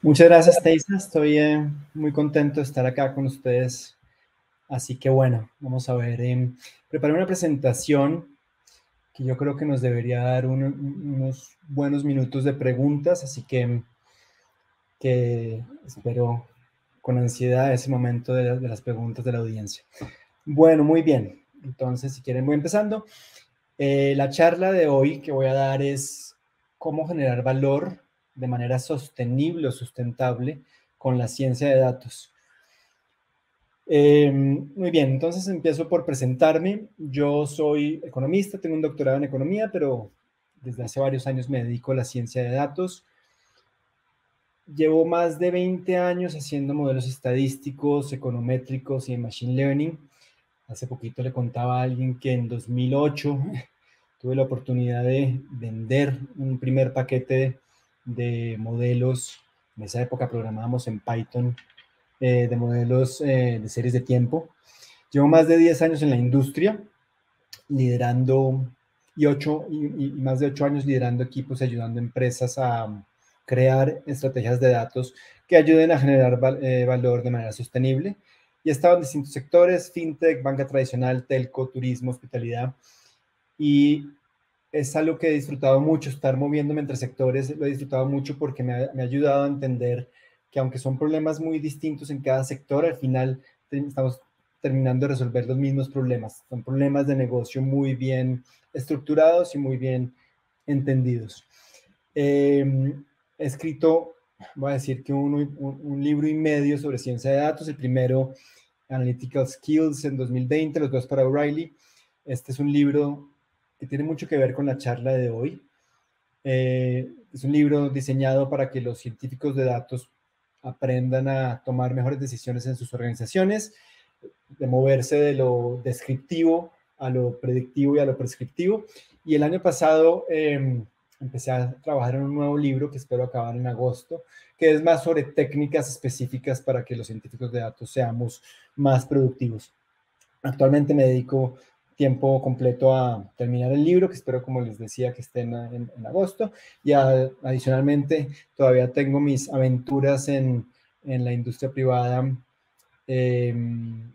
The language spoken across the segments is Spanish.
Muchas gracias, Teisa. Estoy eh, muy contento de estar acá con ustedes. Así que bueno, vamos a ver. Eh, preparé una presentación que yo creo que nos debería dar unos buenos minutos de preguntas, así que, que espero con ansiedad ese momento de, las preguntas de la audiencia. Bueno, muy bien. Entonces, si quieren, voy empezando. Eh, la charla de hoy que voy a dar es cómo generar valor de manera sostenible o sustentable con la ciencia de datos. Eh, muy bien, entonces empiezo por presentarme. Yo soy economista, tengo un doctorado en economía, pero desde hace varios años me dedico a la ciencia de datos. Llevo más de 20 años haciendo modelos estadísticos, econométricos y de machine learning. Hace poquito le contaba a alguien que en 2008 tuve la oportunidad de vender un primer paquete de modelos. En esa época programábamos en Python eh, de modelos eh, de series de tiempo. Llevo más de 10 años en la industria, liderando y, ocho, y, más de 8 años liderando equipos ayudando empresas a crear estrategias de datos que ayuden a generar eh, valor de manera sostenible. Y he estado en distintos sectores, fintech, banca tradicional, telco, turismo, hospitalidad. Y es algo que he disfrutado mucho, estar moviéndome entre sectores, lo he disfrutado mucho porque me ha, me ha ayudado a entender que aunque son problemas muy distintos en cada sector, al final estamos terminando de resolver los mismos problemas. Son problemas de negocio muy bien estructurados y muy bien entendidos. Em, he escrito, voy a decir que un, un, libro y medio sobre ciencia de datos, el primero, Analytical Skills, en 2020, los dos para O'Reilly. Este es un libro que tiene mucho que ver con la charla de hoy. Eh, es un libro diseñado para que los científicos de datos aprendan a tomar mejores decisiones en sus organizaciones, de moverse de lo descriptivo a lo predictivo y a lo prescriptivo. Y el año pasado em, empecé a trabajar en un nuevo libro que espero acabar en agosto, que es más sobre técnicas específicas para que los científicos de datos seamos más productivos. Actualmente me dedico tiempo completo a terminar el libro, que espero, como les decía, que esté en, agosto. Y adicionalmente, todavía tengo mis aventuras en, en la industria privada em,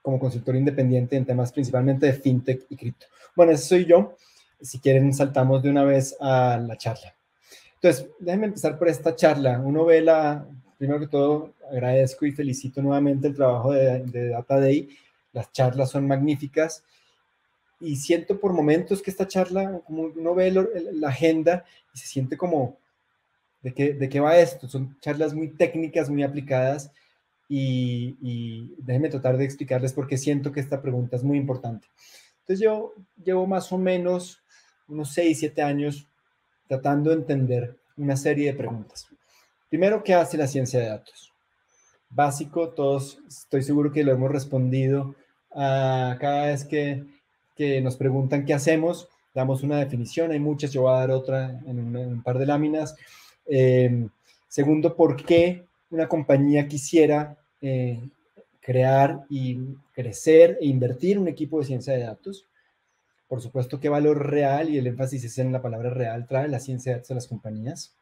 como consultor independiente en temas principalmente de fintech y cripto. Bueno, ese soy yo. Si quieren, saltamos de una vez a la charla. Entonces, déjenme empezar por esta charla. Uno ve la, primero que todo, agradezco y felicito nuevamente el trabajo de, de Data Day. Las charlas son magníficas y siento por momentos que esta charla, como uno ve la agenda y se siente como, ¿de qué, ¿de qué va esto? Son charlas muy técnicas, muy aplicadas y, y déjenme tratar de explicarles por qué siento que esta pregunta es muy importante. Entonces yo llevo más o menos unos 6, 7 años tratando de entender una serie de preguntas. Primero, ¿qué hace la ciencia de datos? Básico, todos estoy seguro que lo hemos respondido a cada vez que que nos preguntan qué hacemos, damos una definición, hay muchas, yo voy a dar otra en un, par de láminas. Eh, segundo, ¿por qué una compañía quisiera eh, crear y crecer e invertir un equipo de ciencia de datos? Por supuesto, qué valor real, y el énfasis es en la palabra real, trae la ciencia de datos a las compañías.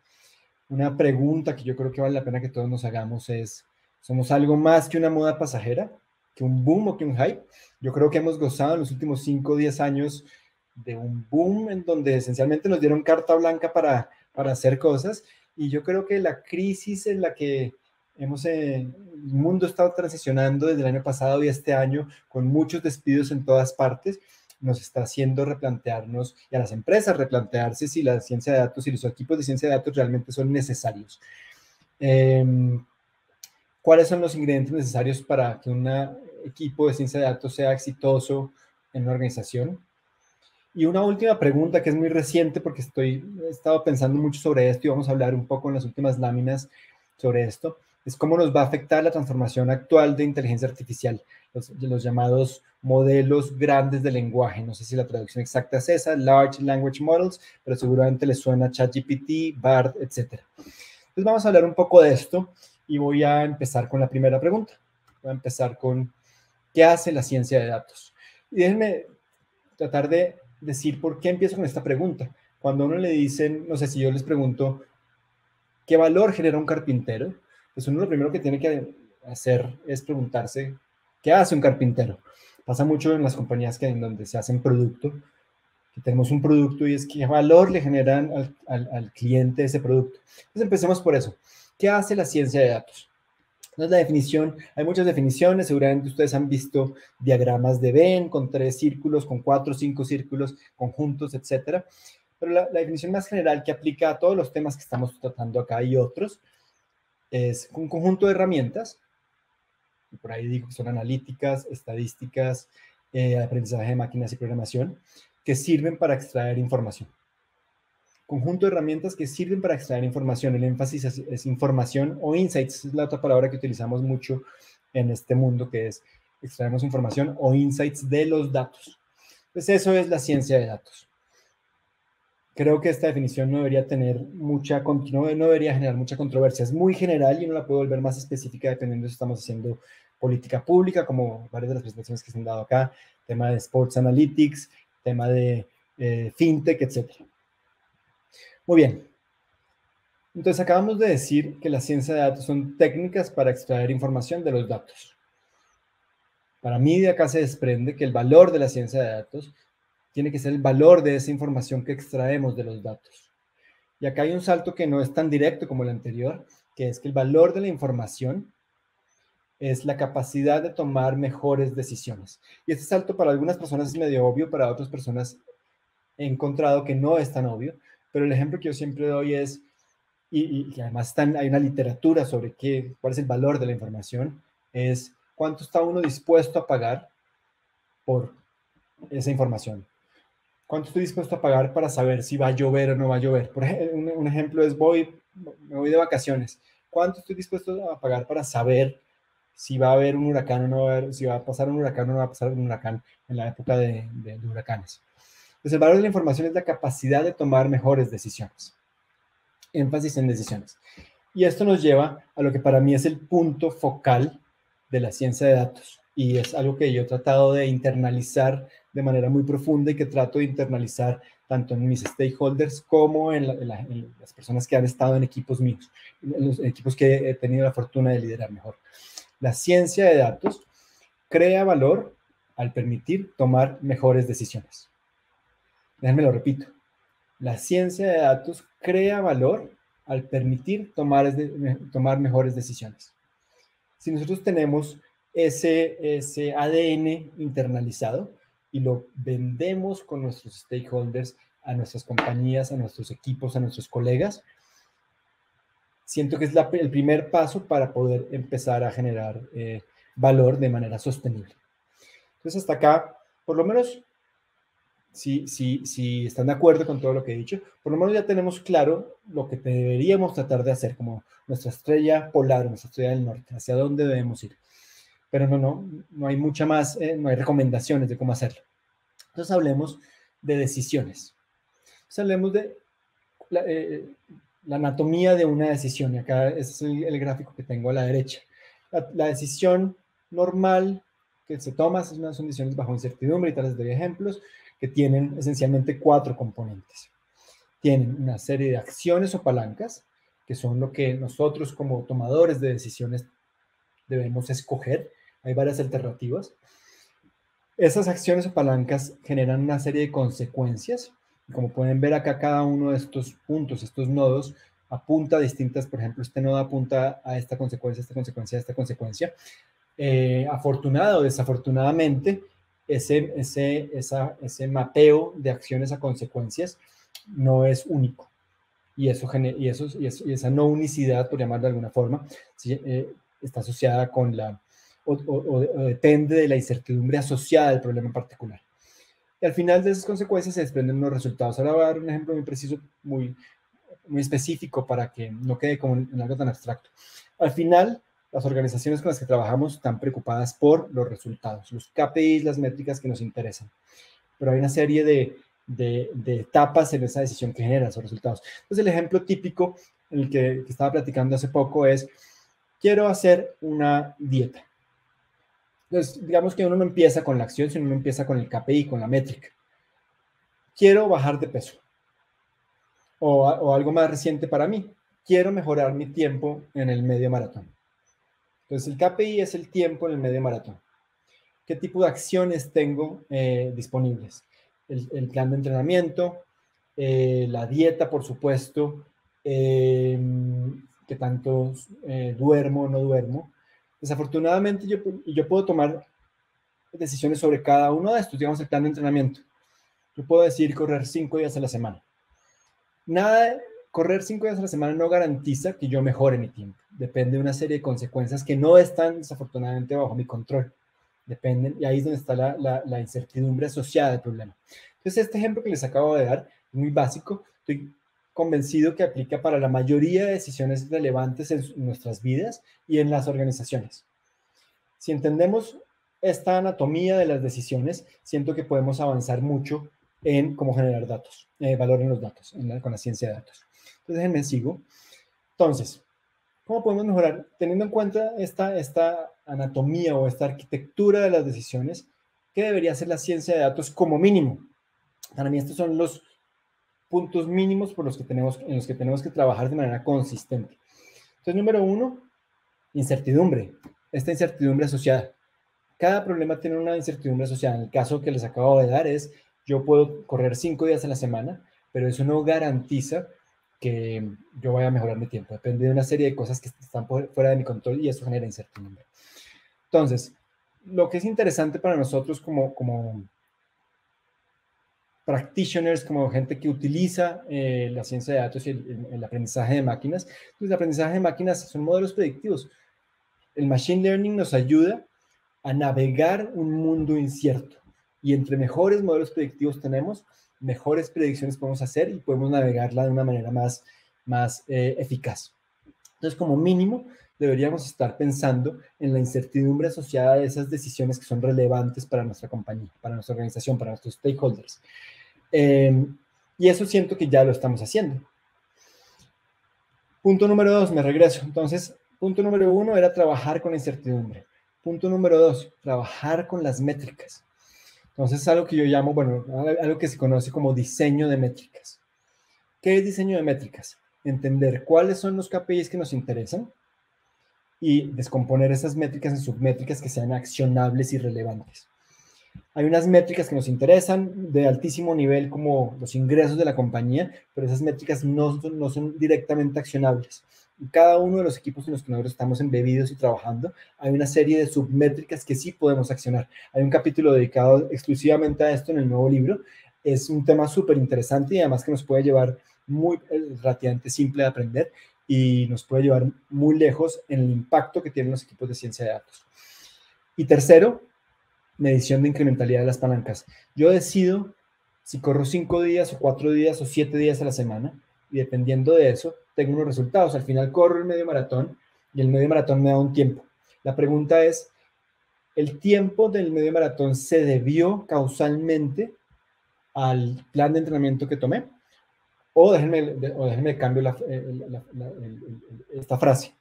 Una pregunta que yo creo que vale la pena que todos nos hagamos es, ¿somos algo más que una moda pasajera? Que un boom o que un hype. Yo creo que hemos gozado en los últimos 5 o 10 años de un boom en donde esencialmente nos dieron carta blanca para, para hacer cosas y yo creo que la crisis en la que hemos, eh, el mundo estado transicionando desde el año pasado y este año con muchos despidos en todas partes, nos está haciendo replantearnos y a las empresas replantearse si la ciencia de datos y los equipos de ciencia de datos realmente son necesarios. Eh, ¿Cuáles son los ingredientes necesarios para que un equipo de ciencia de datos sea exitoso en una organización? Y una última pregunta que es muy reciente porque estoy, he estado pensando mucho sobre esto y vamos a hablar un poco en las últimas láminas sobre esto, es cómo nos va a afectar la transformación actual de inteligencia artificial, los, los llamados modelos grandes de lenguaje. No sé si la traducción exacta es esa, Large Language Models, pero seguramente les suena ChatGPT, BART, etc. Entonces vamos a hablar un poco de esto y voy a empezar con la primera pregunta. Voy a empezar con ¿qué hace la ciencia de datos? Y déjenme tratar de decir por qué empiezo con esta pregunta. Cuando uno le dicen, no sé si yo les pregunto, ¿qué valor genera un carpintero? Pues uno lo primero que tiene que hacer es preguntarse, ¿qué hace un carpintero? Pasa mucho en las compañías que en donde se hacen producto, que tenemos un producto y es qué valor le generan al, al, al cliente ese producto. Entonces empecemos por eso. ¿Qué hace la ciencia de datos? Entonces, la definición, hay muchas definiciones, seguramente ustedes han visto diagramas de Venn con tres círculos, con cuatro, cinco círculos, conjuntos, etcétera. Pero la, la, definición más general que aplica a todos los temas que estamos tratando acá y otros es un conjunto de herramientas, y por ahí digo que son analíticas, estadísticas, eh, aprendizaje de máquinas y programación, que sirven para extraer información conjunto de herramientas que sirven para extraer información. El énfasis es, información o insights, es la otra palabra que utilizamos mucho en este mundo, que es extraemos información o insights de los datos. Pues eso es la ciencia de datos. Creo que esta definición no debería tener mucha, no, debería generar mucha controversia. Es muy general y no la puedo volver más específica dependiendo si estamos haciendo política pública, como varias de las presentaciones que se han dado acá, tema de Sports Analytics, tema de eh, FinTech, etcétera. Muy bien. Entonces acabamos de decir que la ciencia de datos son técnicas para extraer información de los datos. Para mí de acá se desprende que el valor de la ciencia de datos tiene que ser el valor de esa información que extraemos de los datos. Y acá hay un salto que no es tan directo como el anterior, que es que el valor de la información es la capacidad de tomar mejores decisiones. Y este salto para algunas personas es medio obvio, para otras personas he encontrado que no es tan obvio, pero el ejemplo que yo siempre doy es, y, y además están, hay una literatura sobre qué, cuál es el valor de la información, es cuánto está uno dispuesto a pagar por esa información. ¿Cuánto estoy dispuesto a pagar para saber si va a llover o no va a llover? Por ejemplo, un, ejemplo es, voy, me voy de vacaciones. ¿Cuánto estoy dispuesto a pagar para saber si va a haber un huracán o no va a haber, si va a pasar un huracán o no va a pasar un huracán en la época de huracanes? Pues el valor de la información es la capacidad de tomar mejores decisiones. Énfasis en decisiones. Y esto nos lleva a lo que para mí es el punto focal de la ciencia de datos. Y es algo que yo he tratado de internalizar de manera muy profunda y que trato de internalizar tanto en mis stakeholders como en, las personas que han estado en equipos míos, en los equipos que he tenido la fortuna de liderar mejor. La ciencia de datos crea valor al permitir tomar mejores decisiones. Déjenme lo repito. La ciencia de datos crea valor al permitir tomar, tomar mejores decisiones. Si nosotros tenemos ese, ese ADN internalizado y lo vendemos con nuestros stakeholders, a nuestras compañías, a nuestros equipos, a nuestros colegas, siento que es el primer paso para poder empezar a generar eh, valor de manera sostenible. Entonces, hasta acá, por lo menos si, si, si están de acuerdo con todo lo que he dicho, por lo menos ya tenemos claro lo que deberíamos tratar de hacer, como nuestra estrella polar, nuestra estrella del norte, hacia dónde debemos ir. Pero no, no, no hay mucha más, eh, no hay recomendaciones de cómo hacerlo. Entonces hablemos de decisiones. Entonces hablemos de la, eh, anatomía de una decisión. Y acá es el, gráfico que tengo a la derecha. La, decisión normal que se toma son decisiones bajo incertidumbre y tal les doy ejemplos tienen esencialmente cuatro componentes. Tienen una serie de acciones o palancas, que son lo que nosotros como tomadores de decisiones debemos escoger. Hay varias alternativas. Esas acciones o palancas generan una serie de consecuencias. Como pueden ver acá, cada uno de estos puntos, estos nodos, apunta a distintas, por ejemplo, este nodo apunta a esta consecuencia, esta consecuencia, esta consecuencia. Eh, afortunado o desafortunadamente, ese, ese, esa, ese mapeo de acciones a consecuencias no es único. Y, eso, y, eso, y, eso, y esa no unicidad, por llamarlo de alguna forma, eh, está asociada con la, o, depende de la incertidumbre asociada al problema en particular. Y al final de esas consecuencias se desprenden unos resultados. Ahora voy a dar un ejemplo muy preciso, muy, muy específico para que no quede como en algo tan abstracto. Al final, las organizaciones con las que trabajamos están preocupadas por los resultados, los KPIs, las métricas que nos interesan. Pero hay una serie de, etapas en esa decisión que genera esos resultados. Entonces, el ejemplo típico, en el que, estaba platicando hace poco, es, quiero hacer una dieta. Entonces, digamos que uno no empieza con la acción, sino uno empieza con el KPI, con la métrica. Quiero bajar de peso. O algo más reciente para mí, quiero mejorar mi tiempo en el medio maratón. Entonces, el KPI es el tiempo en el medio maratón. ¿Qué tipo de acciones tengo eh, disponibles? El, plan de entrenamiento, eh, la dieta, por supuesto, eh, que tanto duermo o no duermo. Desafortunadamente, yo, yo puedo tomar decisiones sobre cada uno de estos, digamos, el plan de entrenamiento. Yo puedo decir correr cinco días a la semana. Nada, correr cinco días a la semana no garantiza que yo mejore mi tiempo. Depende de una serie de consecuencias que no están desafortunadamente bajo mi control. Dependen, y ahí es donde está la, la, incertidumbre asociada al problema. Entonces, este ejemplo que les acabo de dar es muy básico. Estoy convencido que aplica para la mayoría de decisiones relevantes en nuestras vidas y en las organizaciones. Si entendemos esta anatomía de las decisiones, siento que podemos avanzar mucho en cómo generar datos, eh, valor en los datos, con la ciencia de datos. Entonces, déjenme sigo. Entonces, ¿cómo podemos mejorar? Teniendo en cuenta esta, esta anatomía o esta arquitectura de las decisiones, ¿qué debería ser la ciencia de datos como mínimo? Para mí estos son los puntos mínimos por los que tenemos, en los que tenemos que trabajar de manera consistente. Entonces, número uno, incertidumbre. Esta incertidumbre asociada. Cada problema tiene una incertidumbre asociada. En el caso que les acabo de dar es yo puedo correr cinco días a la semana, pero eso no garantiza que yo vaya a mejorar mi tiempo. Depende de una serie de cosas que están fuera de mi control y eso genera incertidumbre. Entonces, lo que es interesante para nosotros como, como practitioners, como gente que utiliza eh, la ciencia de datos y el, aprendizaje de máquinas, pues el aprendizaje de máquinas son modelos predictivos. El machine learning nos ayuda a navegar un mundo incierto. Y entre mejores modelos predictivos tenemos, mejores predicciones podemos hacer y podemos navegarla de una manera más, más eh, eficaz. Entonces, como mínimo, deberíamos estar pensando en la incertidumbre asociada a esas decisiones que son relevantes para nuestra compañía, para nuestra organización, para nuestros stakeholders. Em, y eso siento que ya lo estamos haciendo. Punto número dos, me regreso. Entonces, punto número uno era trabajar con la incertidumbre. Punto número dos, trabajar con las métricas. Entonces es algo que yo llamo, bueno, algo que se conoce como diseño de métricas. ¿Qué es diseño de métricas? Entender cuáles son los KPIs que nos interesan y descomponer esas métricas en submétricas que sean accionables y relevantes. Hay unas métricas que nos interesan de altísimo nivel como los ingresos de la compañía, pero esas métricas no no son directamente accionables cada uno de los equipos en los que nosotros estamos embebidos y trabajando, hay una serie de submétricas que sí podemos accionar. Hay un capítulo dedicado exclusivamente a esto en el nuevo libro. Es un tema súper interesante y además que nos puede llevar muy eh, relativamente simple de aprender y nos puede llevar muy lejos en el impacto que tienen los equipos de ciencia de datos. Y tercero, medición de incrementalidad de las palancas. Yo decido si corro cinco días o cuatro días o siete días a la semana y dependiendo de eso, tengo unos resultados. Al final corro el medio maratón y el medio maratón me da un tiempo. La pregunta es, ¿el tiempo del medio maratón se debió causalmente al plan de entrenamiento que tomé? O déjenme, o déjenme cambio esta frase.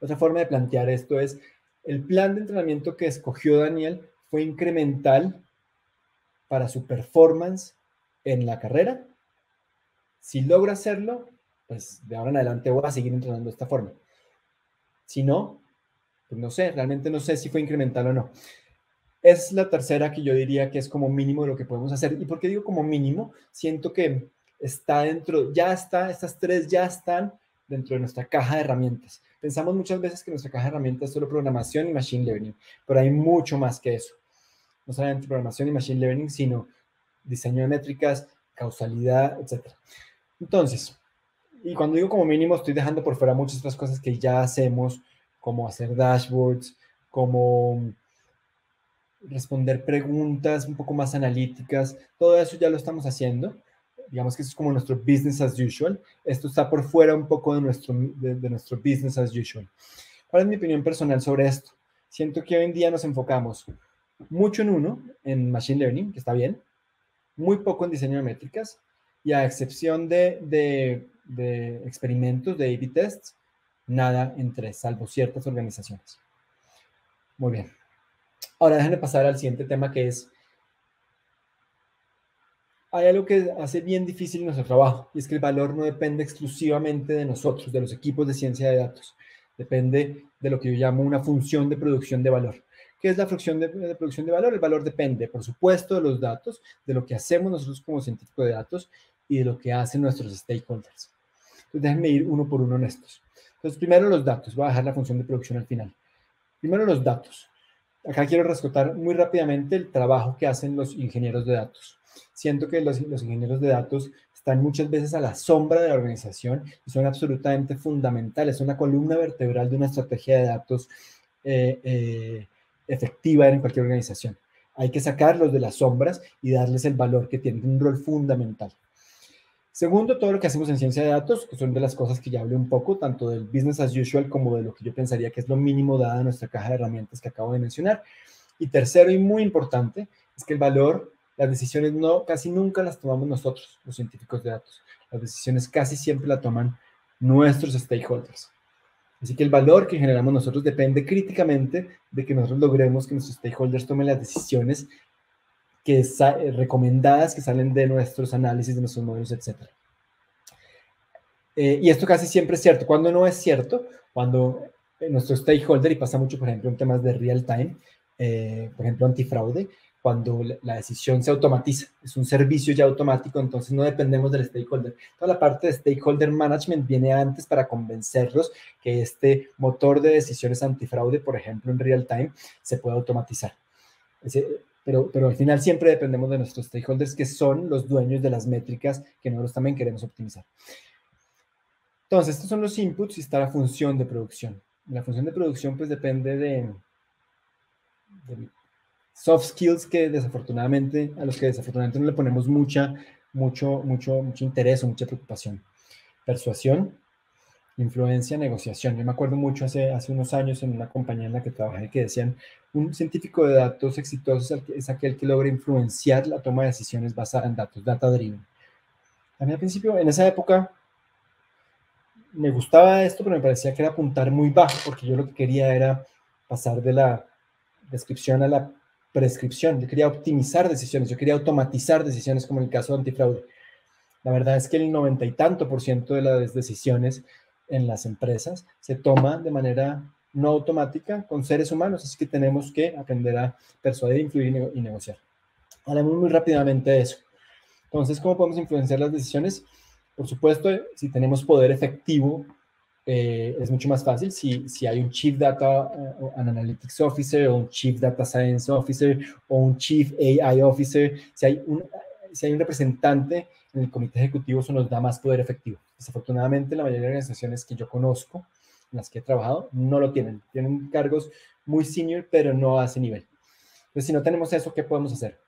Otra forma de plantear esto es, el plan de entrenamiento que escogió Daniel fue incremental para su performance en la carrera si logro hacerlo, pues de ahora en adelante voy a seguir entrenando de esta forma. Si no, pues no sé, realmente no sé si fue incremental o no. Es la tercera que yo diría que es como mínimo de lo que podemos hacer. ¿Y por qué digo como mínimo? Siento que está dentro, ya está, estas tres ya están dentro de nuestra caja de herramientas. Pensamos muchas veces que nuestra caja de herramientas es solo programación y machine learning, pero hay mucho más que eso. No solamente programación y machine learning, sino diseño de métricas, causalidad, etc. Entonces, y cuando digo como mínimo, estoy dejando por fuera muchas otras cosas que ya hacemos, como hacer dashboards, como responder preguntas un poco más analíticas, todo eso ya lo estamos haciendo. Digamos que eso es como nuestro business as usual. Esto está por fuera un poco de nuestro, de nuestro business as usual. ¿Cuál es mi opinión personal sobre esto? Siento que hoy en día nos enfocamos mucho en uno, en Machine Learning, que está bien, muy poco en diseño de métricas y a excepción de, experimentos de A-B tests, nada entre, salvo ciertas organizaciones. Muy bien. Ahora déjenme pasar al siguiente tema que es hay algo que hace bien difícil nuestro trabajo, y es que el valor no depende exclusivamente de nosotros, de los equipos de ciencia de datos. Depende de lo que yo llamo una función de producción de valor. ¿Qué es la función de, producción de valor? El valor depende, por supuesto, de los datos, de lo que hacemos nosotros como científicos de datos y de lo que hacen nuestros stakeholders. Entonces, déjenme ir uno por uno en estos. Entonces, primero los datos. Voy a dejar la función de producción al final. Primero los datos. Acá quiero rescatar muy rápidamente el trabajo que hacen los ingenieros de datos. Siento que los, ingenieros de datos están muchas veces a la sombra de la organización y son absolutamente fundamentales. Son una columna vertebral de una estrategia de datos eh, eh, efectiva en cualquier organización. Hay que sacarlos de las sombras y darles el valor que tienen, un rol fundamental. Segundo, todo lo que hacemos en ciencia de datos, que son de las cosas que ya hablé un poco, tanto del business as usual como de lo que yo pensaría que es lo mínimo dada nuestra caja de herramientas que acabo de mencionar. Y tercero y muy importante, es que el valor, las decisiones no, casi nunca las tomamos nosotros, los científicos de datos. Las decisiones casi siempre las toman nuestros stakeholders. Así que el valor que generamos nosotros depende críticamente de que nosotros logremos que nuestros stakeholders tomen las decisiones que eh, recomendadas que salen de nuestros análisis, de nuestros modelos, etc. Eh, y esto casi siempre es cierto. Cuando no es cierto, cuando eh, nuestro stakeholder, y pasa mucho, por ejemplo, en temas de real time, por ejemplo, antifraude, cuando la decisión se automatiza, es un servicio ya automático, entonces no dependemos del stakeholder. Toda la parte de stakeholder management viene antes para convencerlos que este motor de decisiones antifraude, por ejemplo, en real time, se puede automatizar pero, pero al final siempre dependemos de nuestros stakeholders que son los dueños de las métricas que nosotros también queremos optimizar. Entonces, estos son los inputs y está la función de producción. La función de producción pues depende de, soft skills que desafortunadamente, a los que desafortunadamente no le ponemos mucha, mucho, mucho, mucho interés o mucha preocupación. Persuasión, influencia, negociación. Yo me acuerdo mucho hace, hace unos años en una compañía en la que trabajé que decían, un científico de datos exitoso es aquel que logra influenciar la toma de decisiones basada en datos, data driven. A mí al principio, en esa época, me gustaba esto, pero me parecía que era apuntar muy bajo, porque yo lo que quería era pasar de la descripción a la prescripción. Yo quería optimizar decisiones, yo quería automatizar decisiones, como en el caso de antifraude. La verdad es que el noventa y tanto por ciento de las decisiones en las empresas se toma de manera no automática con seres humanos, así que tenemos que aprender a persuadir, influir y, negociar. Hablemos muy rápidamente eso. Entonces, ¿cómo podemos influenciar las decisiones? Por supuesto, si tenemos poder efectivo, eh, es mucho más fácil si, si hay un Chief Data uh, Analytics Officer o un Chief Data Science Officer o un Chief AI Officer, si hay un, si hay un representante en el comité ejecutivo, eso nos da más poder efectivo. Desafortunadamente, la mayoría de organizaciones que yo conozco, en las que he trabajado, no lo tienen. Tienen cargos muy senior, pero no a ese nivel. Entonces, si no tenemos eso, ¿qué podemos hacer?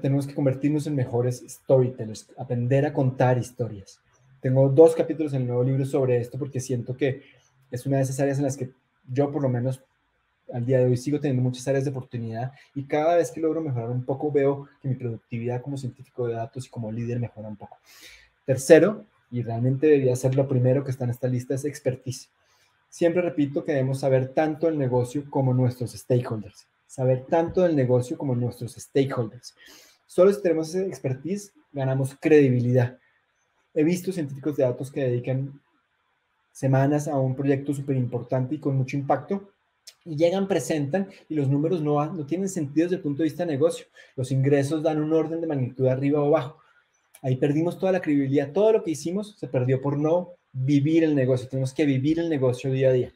tenemos que convertirnos en mejores storytellers, aprender a contar historias. Tengo dos capítulos en el nuevo libro sobre esto porque siento que es una de esas áreas en las que yo por lo menos al día de hoy sigo teniendo muchas áreas de oportunidad y cada vez que logro mejorar un poco veo que mi productividad como científico de datos y como líder mejora un poco. Tercero, y realmente debería ser lo primero que está en esta lista, es expertise. Siempre repito que debemos saber tanto el negocio como nuestros stakeholders. Saber tanto del negocio como nuestros stakeholders. Solo si tenemos esa expertise, ganamos credibilidad. He visto científicos de datos que dedican semanas a un proyecto súper importante y con mucho impacto y llegan, presentan y los números no, no tienen sentido desde el punto de vista de negocio. Los ingresos dan un orden de magnitud arriba o abajo. Ahí perdimos toda la credibilidad. Todo lo que hicimos se perdió por no vivir el negocio. Tenemos que vivir el negocio día a día.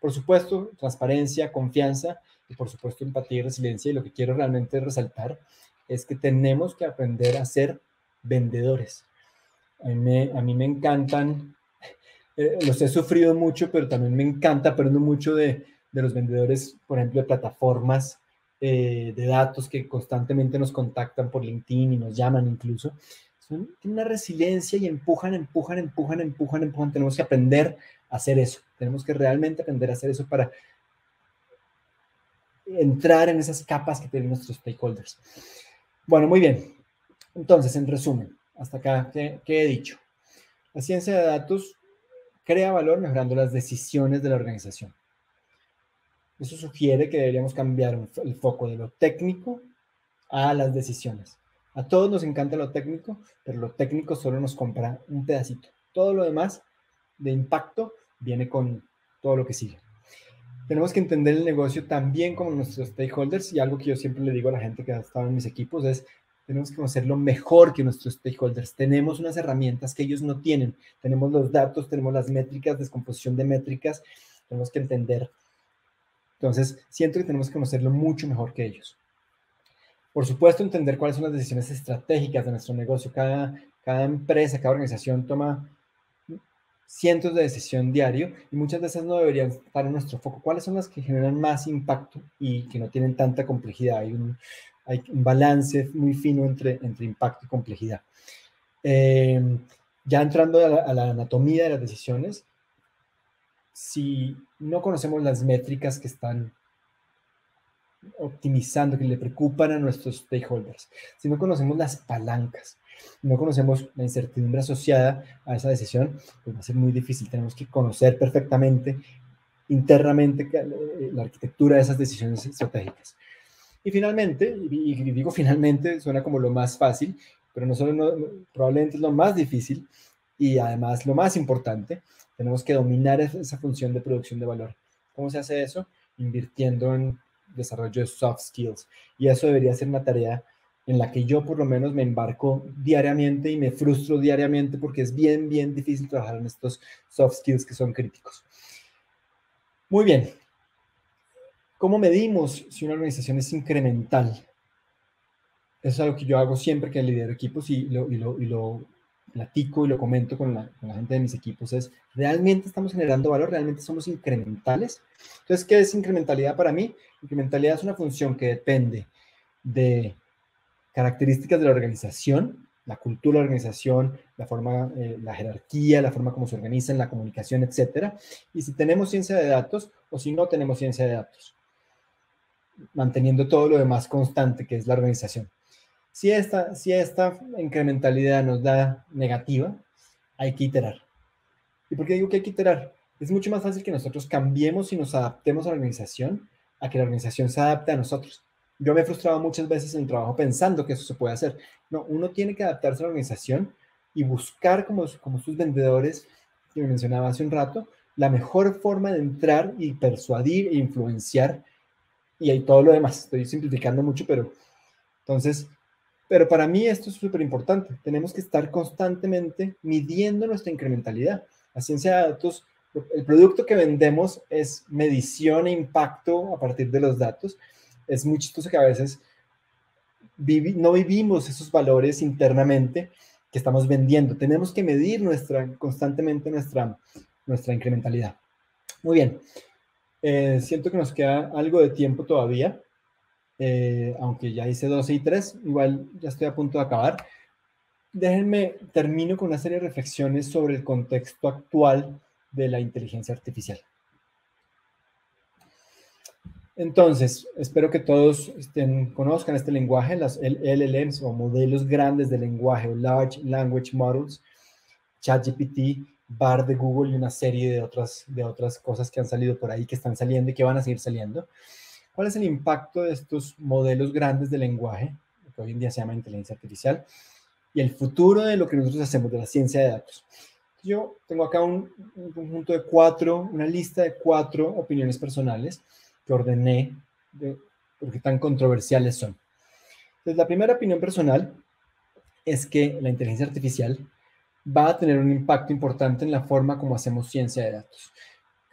Por supuesto, transparencia, confianza y por supuesto empatía y resiliencia. Y lo que quiero realmente resaltar es que tenemos que aprender a ser vendedores. A mí me, a mí me encantan, eh, los he sufrido mucho, pero también me encanta, aprendo mucho de, de los vendedores, por ejemplo, de plataformas eh, de datos que constantemente nos contactan por LinkedIn y nos llaman incluso. Tienen una resiliencia y empujan, empujan, empujan, empujan, empujan. Tenemos que aprender a hacer eso. Tenemos que realmente aprender a hacer eso para entrar en esas capas que tienen nuestros stakeholders. Bueno, muy bien. Entonces, en resumen, hasta acá, ¿qué, ¿qué, he dicho? La ciencia de datos crea valor mejorando las decisiones de la organización. Eso sugiere que deberíamos cambiar el foco de lo técnico a las decisiones. A todos nos encanta lo técnico, pero lo técnico solo nos compra un pedacito. Todo lo demás de impacto viene con todo lo que sigue. Tenemos que entender el negocio también como nuestros stakeholders y algo que yo siempre le digo a la gente que ha estado en mis equipos es, tenemos que conocerlo mejor que nuestros stakeholders. Tenemos unas herramientas que ellos no tienen. Tenemos los datos, tenemos las métricas, descomposición de métricas. Tenemos que entender. Entonces, siento que tenemos que conocerlo mucho mejor que ellos. Por supuesto, entender cuáles son las decisiones estratégicas de nuestro negocio. Cada, cada empresa, cada organización toma cientos de decisiones diario y muchas de esas no deberían estar en nuestro foco. ¿Cuáles son las que generan más impacto y que no tienen tanta complejidad? Hay un, balance muy fino entre, entre impacto y complejidad. Eh, ya entrando a la, anatomía de las decisiones, si no conocemos las métricas que están optimizando, que le preocupan a nuestros stakeholders, si no conocemos las palancas, no conocemos la incertidumbre asociada a esa decisión, pues va a ser muy difícil. Tenemos que conocer perfectamente internamente la arquitectura de esas decisiones estratégicas. Y finalmente, y digo finalmente, suena como lo más fácil, pero no solo probablemente es lo más difícil y además lo más importante, tenemos que dominar esa función de producción de valor. ¿Cómo se hace eso? Invirtiendo en desarrollo de soft skills. Y eso debería ser una tarea en la que yo por lo menos me embarco diariamente y me frustro diariamente porque es bien, bien difícil trabajar en estos soft skills que son críticos. Muy bien. ¿Cómo medimos si una organización es incremental? Eso es algo que yo hago siempre que lidero equipos y lo, y lo, y lo platico y lo comento con la, con la, gente de mis equipos es, ¿realmente estamos generando valor? ¿Realmente somos incrementales? Entonces, ¿qué es incrementalidad para mí? Incrementalidad es una función que depende de características de la organización, la cultura de la organización, la forma, eh, la jerarquía, la forma como se organizan, la comunicación, etcétera. Y si tenemos ciencia de datos o si no tenemos ciencia de datos, manteniendo todo lo demás constante que es la organización. Si esta, si esta incrementalidad nos da negativa, hay que iterar. ¿Y por qué digo que hay que iterar? Es mucho más fácil que nosotros cambiemos y nos adaptemos a la organización a que la organización se adapte a nosotros. Yo me he frustrado muchas veces en el trabajo pensando que eso se puede hacer. No, uno tiene que adaptarse a la organización y buscar como, como sus vendedores, que me mencionaba hace un rato, la mejor forma de entrar y persuadir e influenciar y ahí todo lo demás. Estoy simplificando mucho, pero entonces, pero para mí esto es súper importante. Tenemos que estar constantemente midiendo nuestra incrementalidad. La ciencia de datos, el producto que vendemos es medición e impacto a partir de los datos es muy chistoso que a veces no vivimos esos valores internamente que estamos vendiendo. Tenemos que medir nuestra, constantemente nuestra, nuestra incrementalidad. Muy bien. Eh, siento que nos queda algo de tiempo todavía, eh, aunque ya hice 12 y 3, igual ya estoy a punto de acabar. Déjenme, termino con una serie de reflexiones sobre el contexto actual de la inteligencia artificial. Entonces, espero que todos conozcan este lenguaje, las LLMs o modelos grandes de lenguaje o Large Language Models, ChatGPT, BAR de Google y una serie de otras, de otras cosas que han salido por ahí, que están saliendo y que van a seguir saliendo. ¿Cuál es el impacto de estos modelos grandes de lenguaje, que hoy en día se llama inteligencia artificial, y el futuro de lo que nosotros hacemos, de la ciencia de datos? Yo tengo acá un, un conjunto de cuatro, una lista de cuatro opiniones personales que ordené de, porque tan controversiales son. Entonces, la primera opinión personal es que la inteligencia artificial va a tener un impacto importante en la forma como hacemos ciencia de datos.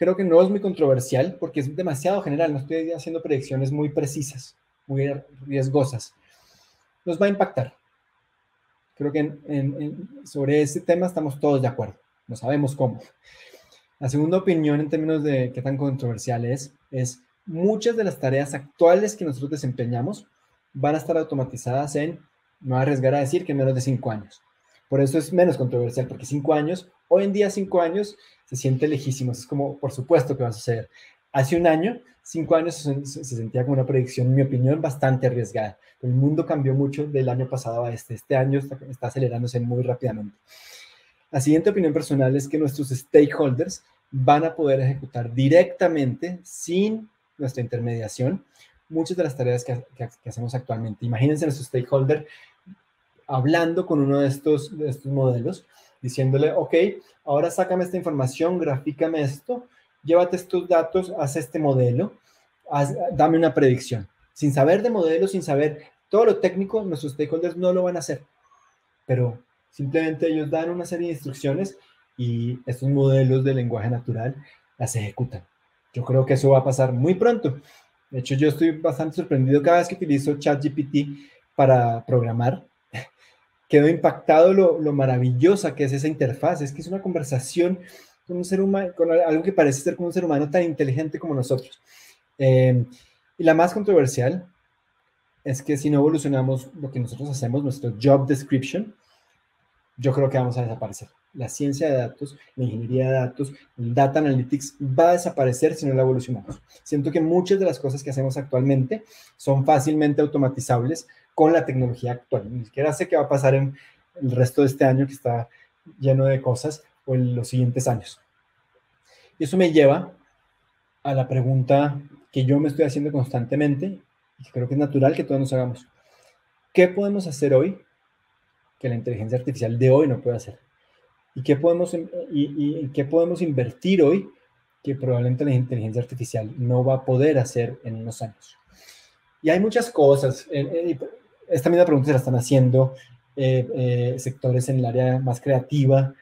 Creo que no es muy controversial porque es demasiado general, no estoy haciendo predicciones muy precisas, muy riesgosas. Nos va a impactar. Creo que en, en, sobre ese tema estamos todos de acuerdo, no sabemos cómo. La segunda opinión en términos de qué tan controversial es, es muchas de las tareas actuales que nosotros desempeñamos van a estar automatizadas en, no arriesgar a decir que en menos de cinco años. Por eso es menos controversial, porque cinco años, hoy en día cinco años se siente lejísimo, es como, por supuesto que va a suceder. Hace un año, cinco años se, se, sentía como una predicción, en mi opinión, bastante arriesgada. El mundo cambió mucho del año pasado a este. Este año está, está acelerándose muy rápidamente. La siguiente opinión personal es que nuestros stakeholders van a poder ejecutar directamente, sin nuestra intermediación, muchas de las tareas que, hacemos actualmente. Imagínense nuestro stakeholder hablando con uno de estos, de estos modelos, diciéndole, ok, ahora sácame esta información, grafícame esto, llévate estos datos, haz este modelo, dame una predicción. Sin saber de modelos, sin saber todo lo técnico, nuestros stakeholders no lo van a hacer, pero simplemente ellos dan una serie de instrucciones y estos modelos de lenguaje natural las ejecutan. Yo creo que eso va a pasar muy pronto. De hecho, yo estoy bastante sorprendido cada vez que utilizo ChatGPT para programar. Quedo impactado lo, lo maravillosa que es esa interfaz. Es que es una conversación con un ser humano, con algo que parece ser como un ser humano tan inteligente como nosotros. Eh, y la más controversial es que si no evolucionamos lo que nosotros hacemos, nuestro job description, yo creo que vamos a desaparecer. La ciencia de datos, la ingeniería de datos, el data analytics va a desaparecer si no la evolucionamos. Siento que muchas de las cosas que hacemos actualmente son fácilmente automatizables con la tecnología actual. Ni siquiera sé qué va a pasar en el resto de este año que está lleno de cosas o en los siguientes años. Y eso me lleva a la pregunta que yo me estoy haciendo constantemente y que creo que es natural que todos nos hagamos. ¿Qué podemos hacer hoy que la inteligencia artificial de hoy no puede hacer? ¿Y qué podemos, y, qué podemos invertir hoy que probablemente la inteligencia artificial no va a poder hacer en unos años? Y hay muchas cosas. Esta misma pregunta se la están haciendo eh, eh, sectores en el área más creativa,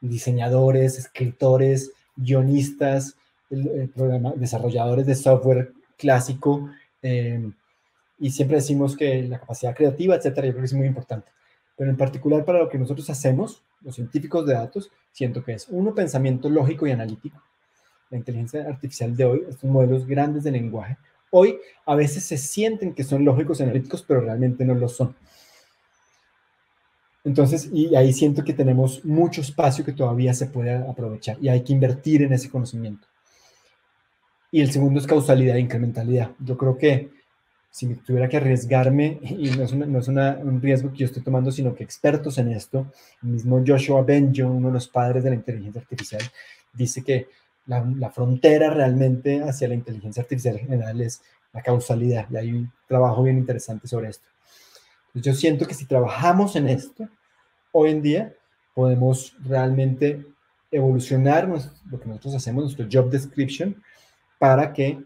diseñadores, escritores, guionistas, desarrolladores de software clásico. Eh, y siempre decimos que la capacidad creativa, etcétera, yo creo que es muy importante. Pero en particular para lo que nosotros hacemos, los científicos de datos, siento que es uno, pensamiento lógico y analítico. La inteligencia artificial de hoy, estos modelos grandes de lenguaje, hoy a veces se sienten que son lógicos y analíticos, pero realmente no lo son. Entonces, y ahí siento que tenemos mucho espacio que todavía se puede aprovechar y hay que invertir en ese conocimiento. Y el segundo es causalidad e incrementalidad. Yo creo que si tuviera que arriesgarme, y no es, no es un riesgo que yo estoy tomando, sino que expertos en esto, el mismo Joshua Benjo, uno de los padres de la inteligencia artificial, dice que la, frontera realmente hacia la inteligencia artificial general es la causalidad. Y hay un trabajo bien interesante sobre esto. Entonces yo siento que si trabajamos en esto, hoy en día podemos realmente evolucionar lo que nosotros hacemos, nuestro job description, para que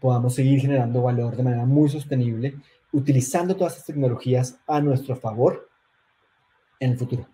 podamos seguir generando valor de manera muy sostenible, utilizando todas estas tecnologías a nuestro favor en el futuro.